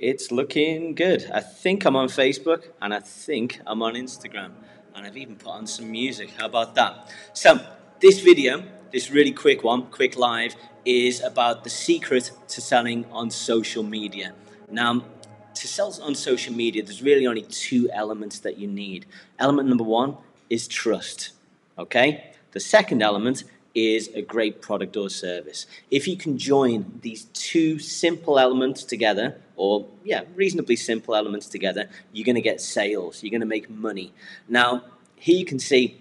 It's looking good. I think I'm on Facebook and I think I'm on Instagram. And I've even put on some music. How about that? So, this video, this really quick one, quick live, is about the secret to selling on social media. Now, to sell on social media, there's really only two elements that you need. Element number one is trust. Okay? The second element is a great product or service. If you can join these two simple elements together, or yeah, reasonably simple elements together, you're going to get sales. You're going to make money. Now, here you can see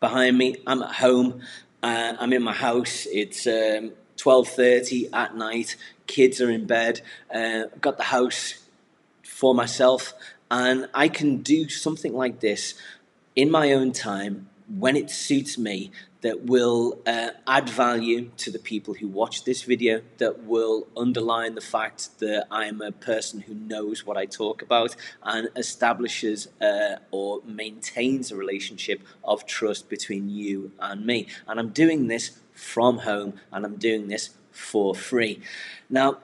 behind me, I'm at home. Uh, I'm in my house. It's um, 12:30 at night. Kids are in bed. Uh, I've got the house for myself, and I can do something like this in my own time when it suits me that will uh, add value to the people who watch this video, that will underline the fact that I'm a person who knows what I talk about and establishes uh, or maintains a relationship of trust between you and me. And I'm doing this from home and I'm doing this for free. Now,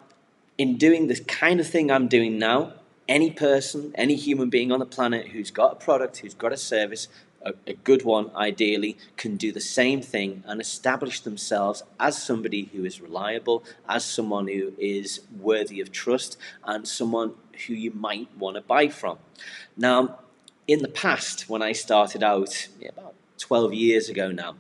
in doing this kind of thing I'm doing now, any person, any human being on the planet who's got a product, who's got a service, a, a, good one ideally, can do the same thing and establish themselves as somebody who is reliable, as someone who is worthy of trust, and someone who you might want to buy from. Now, in the past, when I started out, yeah, about 12 years ago now,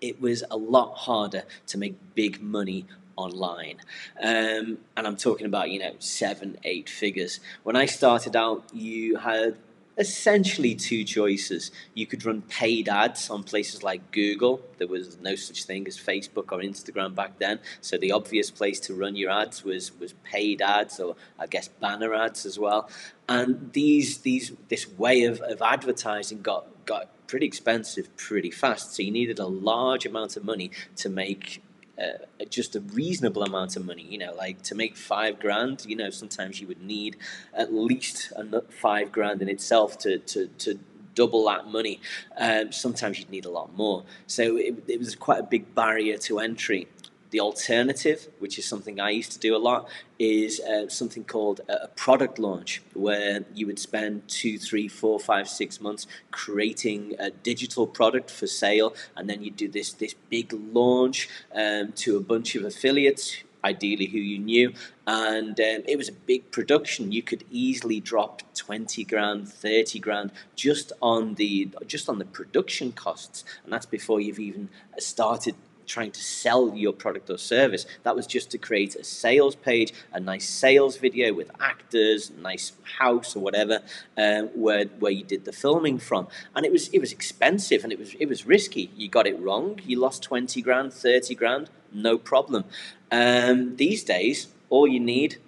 it was a lot harder to make big money online. Um, and I'm talking about, you know, seven, eight figures. When I started out, you had essentially two choices. You could run paid ads on places like Google. There was no such thing as Facebook or Instagram back then. So the obvious place to run your ads was, was paid ads or I guess banner ads as well. And these these this way of, of advertising got got pretty expensive pretty fast. So you needed a large amount of money to make uh, just a reasonable amount of money. You know, like to make five grand, you know, sometimes you would need at least five grand in itself to, to, to double that money. Um, sometimes you'd need a lot more. So it, it was quite a big barrier to entry. The alternative, which is something I used to do a lot, is uh, something called a product launch, where you would spend two, three, four, five, six months creating a digital product for sale, and then you'd do this this big launch um, to a bunch of affiliates ideally who you knew and um, it was a big production. You could easily drop 20 grand 30 grand just on the just on the production costs and that's before you've even started trying to sell your product or service. That was just to create a sales page, a nice sales video with actors, nice house or whatever, um, where where you did the filming from. And it was it was expensive and it was it was risky. You got it wrong, you lost twenty grand, thirty grand, no problem. Um, these days, all you need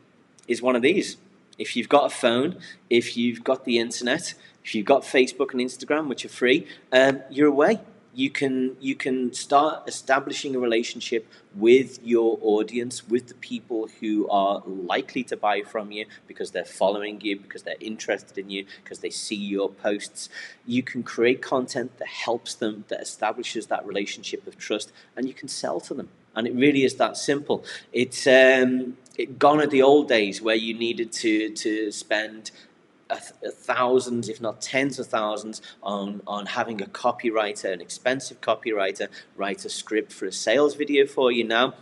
is one of these. If you've got a phone, if you've got the internet, if you've got Facebook and Instagram, which are free, um, you're away you can you can start establishing a relationship with your audience with the people who are likely to buy from you because they're following you because they're interested in you because they see your posts. You can create content that helps them that establishes that relationship of trust and you can sell to them. And it really is that simple. It's um, it, gone are the old days where you needed to to spend thousands, if not tens of thousands, on, on having a copywriter, an expensive copywriter, write a script for a sales video for you now.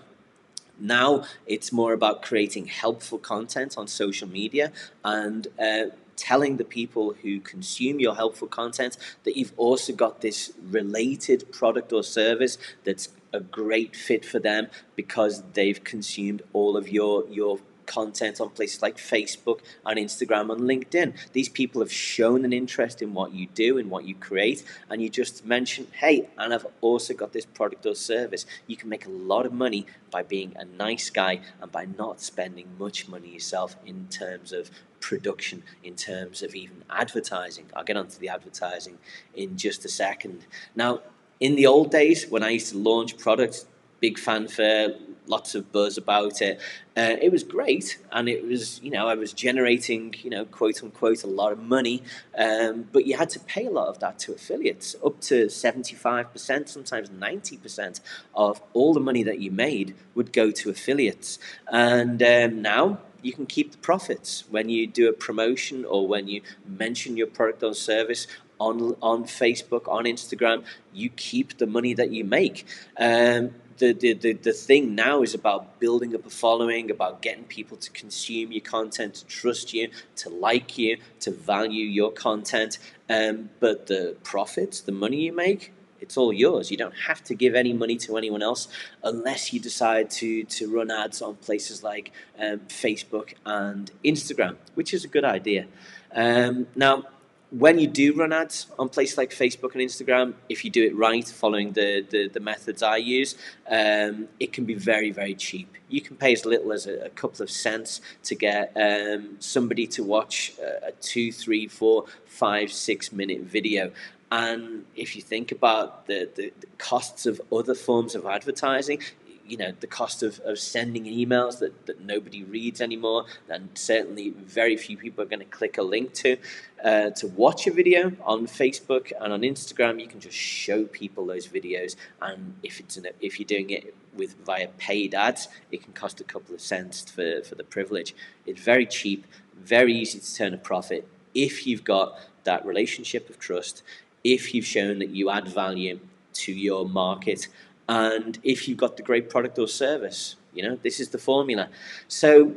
Now it's more about creating helpful content on social media and uh, telling the people who consume your helpful content that you've also got this related product or service that's a great fit for them because they've consumed all of your your content on places like Facebook and Instagram and LinkedIn. These people have shown an interest in what you do and what you create, and you just mention, hey, and I've also got this product or service. You can make a lot of money by being a nice guy and by not spending much money yourself in terms of production, in terms of even advertising. I'll get onto the advertising in just a second. Now, in the old days, when I used to launch products, big fanfare, lots of buzz about it. Uh, it was great, and it was you know I was generating you know quote unquote a lot of money, um, but you had to pay a lot of that to affiliates, up to seventy five percent, sometimes ninety percent of all the money that you made would go to affiliates. And um, now you can keep the profits when you do a promotion or when you mention your product or service on on Facebook, on Instagram. You keep the money that you make. Um, the, the, the, the thing now is about building up a following, about getting people to consume your content, to trust you, to like you, to value your content. Um, but the profits, the money you make, it's all yours. You don't have to give any money to anyone else unless you decide to, to run ads on places like um, Facebook and Instagram, which is a good idea. Um, now, when you do run ads on places like Facebook and Instagram, if you do it right, following the, the, the methods I use, um, it can be very, very cheap. You can pay as little as a, a couple of cents to get um, somebody to watch a, two, three, four, five, six minute video. And if you think about the, the, the costs of other forms of advertising, you know the cost of, of sending emails that, that nobody reads anymore and certainly very few people are going to click a link to uh, to watch a video on facebook and on instagram. You can just show people those videos and if it's a, if you're doing it with via paid ads it can cost a couple of cents for, for the privilege. It's very cheap very easy to turn a profit. If you've got that relationship of trust if you've shown that you add value to your market and if you've got the great product or service. You know, this is the formula. So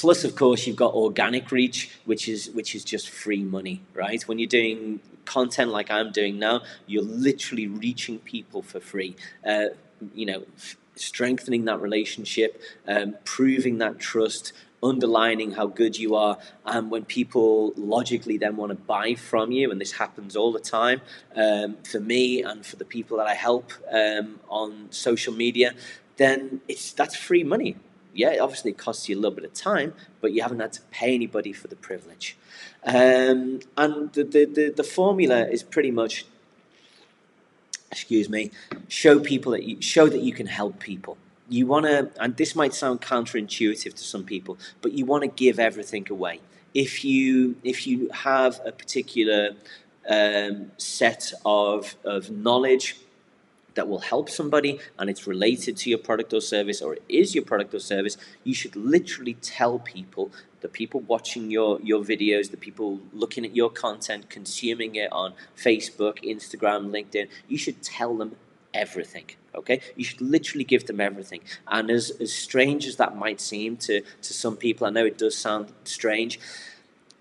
plus of course you've got organic reach which is which is just free money right when you're doing content like i'm doing now you're literally reaching people for free uh, you know f- strengthening that relationship um, proving that trust underlining how good you are. And when people logically then want to buy from you, and this happens all the time um, for me and for the people that I help um, on social media, then it's that's free money. Yeah, obviously it costs you a little bit of time, but you haven't had to pay anybody for the privilege. Um, and the, the, the, the formula is pretty much excuse me, show people that you show that you can help people you want to, and this might sound counterintuitive to some people, but you want to give everything away. If you if you have a particular um, set of of knowledge that will help somebody and it's related to your product or service or it is your product or service, you should literally tell people, the people watching your, your videos, the people looking at your content, consuming it on Facebook, Instagram, LinkedIn, you should tell them everything. Okay, you should literally give them everything. And as, as strange as that might seem to, to some people, I know it does sound strange.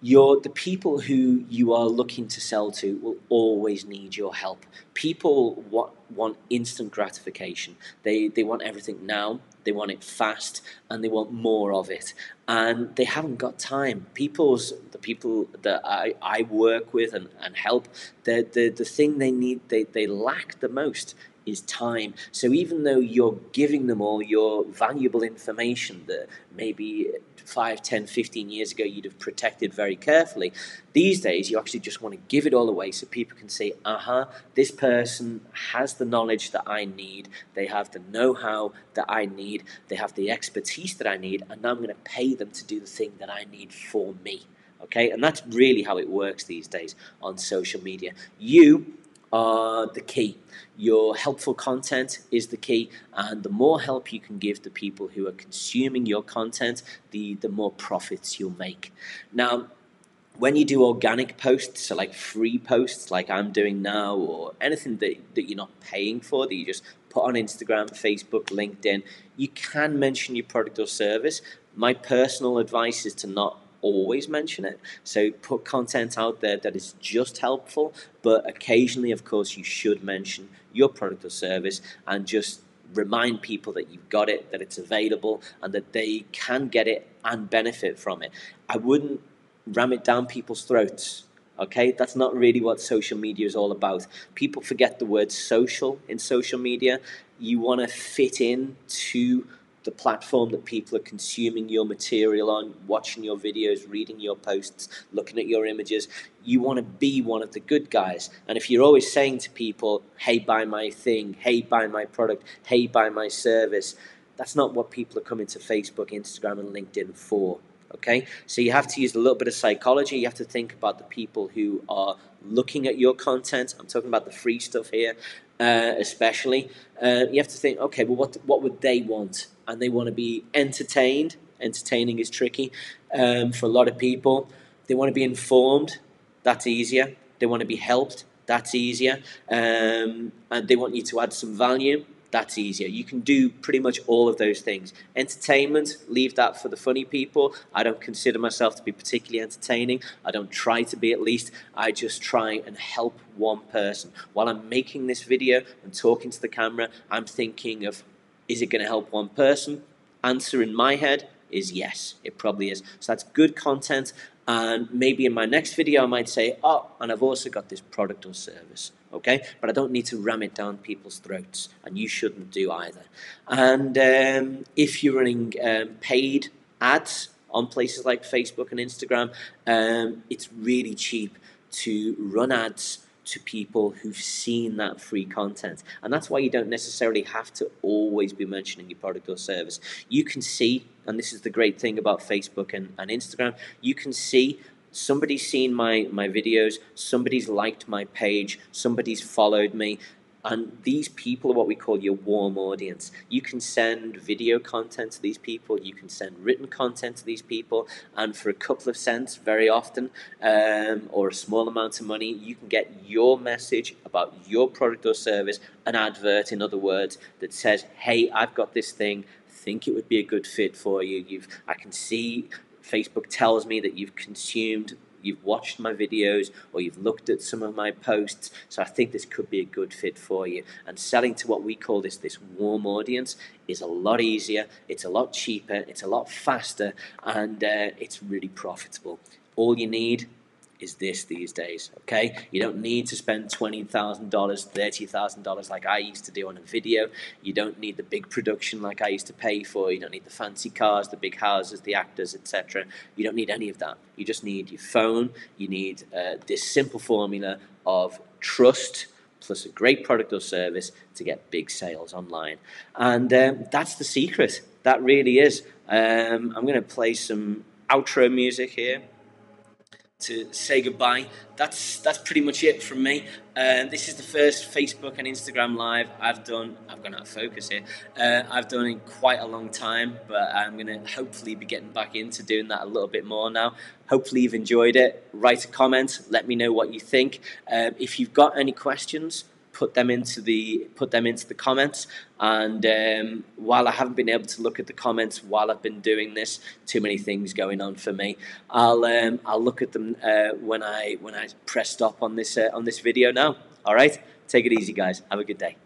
You're, the people who you are looking to sell to will always need your help. People want, want instant gratification. They, they want everything now, they want it fast, and they want more of it. And they haven't got time. People's the people that I, I work with and, and help, the, the, the thing they need, they, they lack the most is time. So even though you're giving them all your valuable information that maybe 5, 10, 15 years ago you'd have protected very carefully, these days you actually just want to give it all away so people can say, uh huh, this person has the knowledge that I need, they have the know how that I need, they have the expertise that I need, and now I'm going to pay them to do the thing that I need for me. Okay, and that's really how it works these days on social media. You are the key. Your helpful content is the key, and the more help you can give the people who are consuming your content, the, the more profits you'll make. Now, when you do organic posts, so like free posts like I'm doing now, or anything that, that you're not paying for, that you just put on Instagram, Facebook, LinkedIn, you can mention your product or service. My personal advice is to not always mention it. So put content out there that is just helpful, but occasionally, of course, you should mention your product or service and just remind people that you've got it, that it's available, and that they can get it and benefit from it. I wouldn't ram it down people's throats. Okay, that's not really what social media is all about. People forget the word social in social media. You want to fit in to the platform that people are consuming your material on, watching your videos, reading your posts, looking at your images. You want to be one of the good guys. And if you're always saying to people, hey, buy my thing, hey, buy my product, hey, buy my service, that's not what people are coming to Facebook, Instagram, and LinkedIn for. Okay, so you have to use a little bit of psychology. You have to think about the people who are looking at your content. I'm talking about the free stuff here, uh, especially. Uh, you have to think, okay, well, what what would they want? And they want to be entertained Entertaining is tricky um, for a lot of people. They want to be informed. That's easier. They want to be helped. That's easier. Um, and they want you to add some value that's easier. You can do pretty much all of those things. Entertainment, leave that for the funny people. I don't consider myself to be particularly entertaining. I don't try to be at least. I just try and help one person. While I'm making this video and talking to the camera, I'm thinking of is it going to help one person? Answer in my head is yes, it probably is. So that's good content. And maybe in my next video, I might say, oh, and I've also got this product or service okay? But I don't need to ram it down people's throats, and you shouldn't do either. And um, if you're running um, paid ads on places like Facebook and Instagram, um, it's really cheap to run ads to people who've seen that free content. And that's why you don't necessarily have to always be mentioning your product or service. You can see, and this is the great thing about Facebook and, and Instagram, you can see somebody's seen my, my videos, somebody's liked my page, somebody's followed me, and these people are what we call your warm audience. You can send video content to these people, you can send written content to these people, and for a couple of cents, very often, um, or a small amount of money, you can get your message about your product or service, an advert, in other words, that says, Hey, I've got this thing, think it would be a good fit for you. You've, I can see Facebook tells me that you've consumed, you've watched my videos, or you've looked at some of my posts. So I think this could be a good fit for you. And selling to what we call this this warm audience is a lot easier. It's a lot cheaper. It's a lot faster, and uh, it's really profitable. All you need is this these days, okay? You don't need to spend $20,000, $30,000 like I used to do on a video. You don't need the big production like I used to pay for. You don't need the fancy cars, the big houses, the actors, etc. You don't need any of that. You just need your phone. You need uh, this simple formula of trust plus a great product or service to get big sales online. And um, that's the secret. That really is. Um, I'm going to play some outro music here to say goodbye. That's that's pretty much it from me. Uh, this is the first Facebook and Instagram live I've done. I've gone out of focus here. Uh, I've done in quite a long time, but I'm going to hopefully be getting back into doing that a little bit more now. Hopefully you've enjoyed it. Write a comment. Let me know what you think. Um, if you've got any questions, put them into the put them into the comments. And um, while I haven't been able to look at the comments while I've been doing this, too many things going on for me. I'll um, I'll look at them uh, when I when I press stop on this uh, on this video now. All right, take it easy, guys. Have a good day.